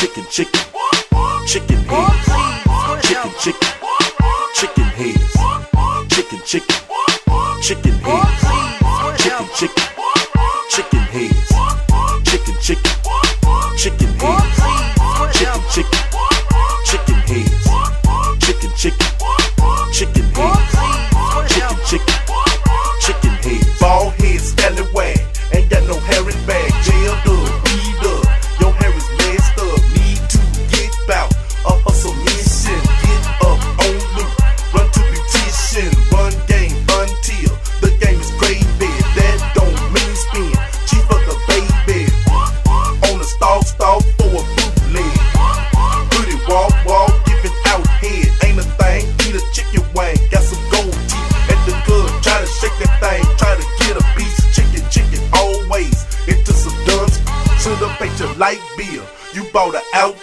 chicken, chicken, chicken heads, chicken, chicken, chicken heads, chicken, chicken, chicken heads,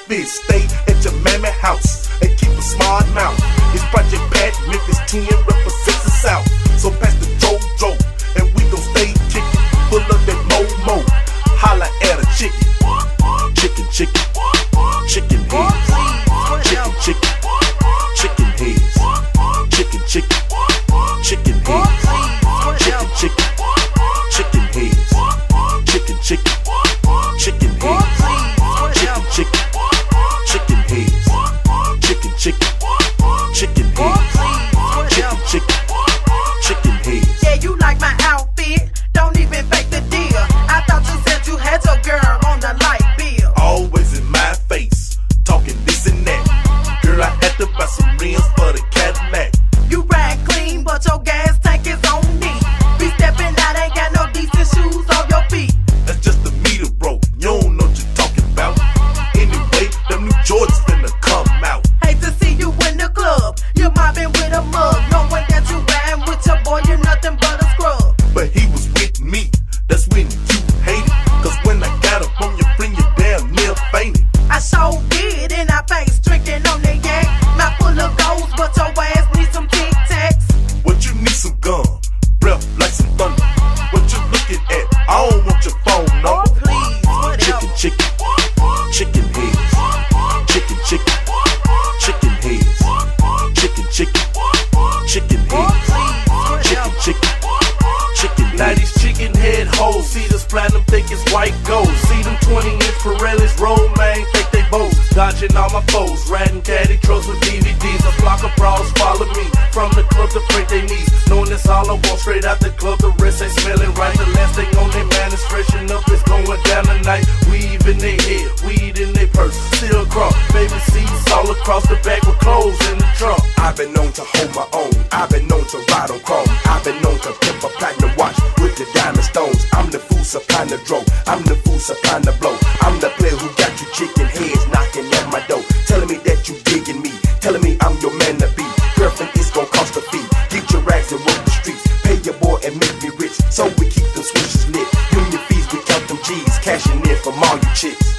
outfit, stay at your mammy house and keep a smart mouth. It's Project Pat, Memphis 10 represents the South. So pass the JoJo think it's white gold. See them 20 inch Pirellis roll, man, think they bows. Dodging all my foes, riding caddy trucks with DVDs. A flock of bras follow me from the club to break their knees. Knowing that's all I want straight out the club. The rest ain't smelling right. The last thing on their man is freshen up. It's going down tonight. Weave in their head, weed in their purse. Still cross, baby seats all across the back with clothes in the trunk. I've been known to hold my own. I've been known to ride on chrome. I've been known to pimp a platinum watch with the diamond supplying the. I'm the fool supplying the blow. I'm the player who got you chicken heads knocking at my door. Telling me that you digging me. Telling me I'm your man to be. Girlfriend, it's gonna cost a fee. Get your rags and work the streets. Pay your boy and make me rich. So we keep the switches lit. Union fees, we count them G's. Cashing in from all you chicks.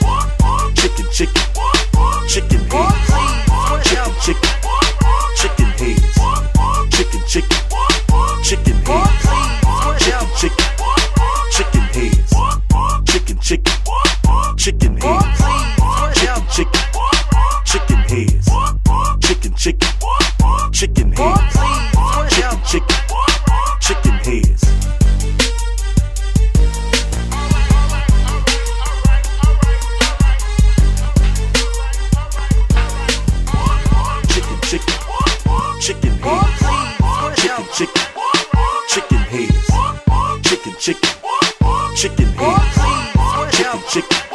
Chicken, chicken heads, chicken, chicken,